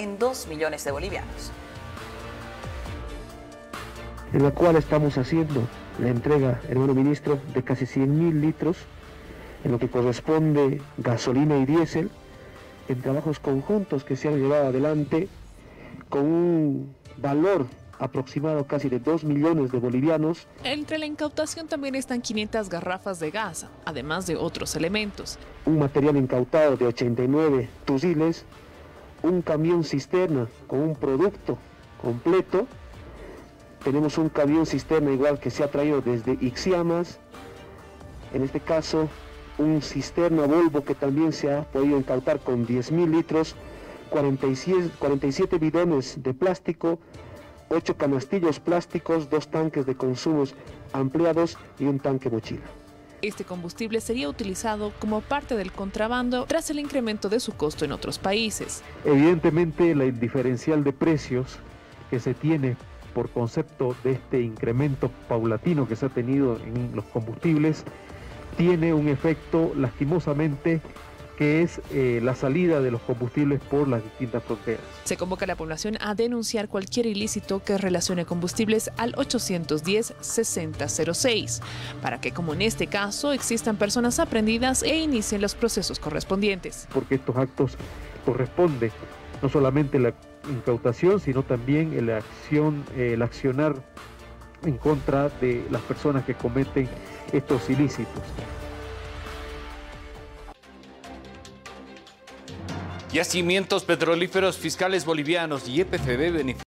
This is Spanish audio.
en 2 millones de bolivianos. En la cual estamos haciendo la entrega, hermano ministro, de casi 100 mil litros en lo que corresponde gasolina y diésel, en trabajos conjuntos que se han llevado adelante con un valor aproximado casi de 2 millones de bolivianos. Entre la incautación también están 500 garrafas de gas, además de otros elementos. Un material incautado de 89 fusiles, un camión cisterna con un producto completo. Tenemos un camión cisterna igual que se ha traído desde Ixiamas. En este caso, un cisterna Volvo que también se ha podido incautar con 10.000 litros, 47, 47 bidones de plástico, 8 canastillos plásticos, dos tanques de consumos ampliados y un tanque mochila. Este combustible sería utilizado como parte del contrabando tras el incremento de su costo en otros países. Evidentemente, la diferencial de precios que se tiene por concepto de este incremento paulatino que se ha tenido en los combustibles tiene un efecto lastimosamente que es eh, la salida de los combustibles por las distintas fronteras. Se convoca a la población a denunciar cualquier ilícito que relacione combustibles al 810-6006, para que, como en este caso, existan personas aprendidas e inicien los procesos correspondientes. Porque estos actos corresponde no solamente la incautación, sino también el, acción, el accionar en contra de las personas que cometen estos ilícitos. Yacimientos petrolíferos fiscales bolivianos y EPFB benefician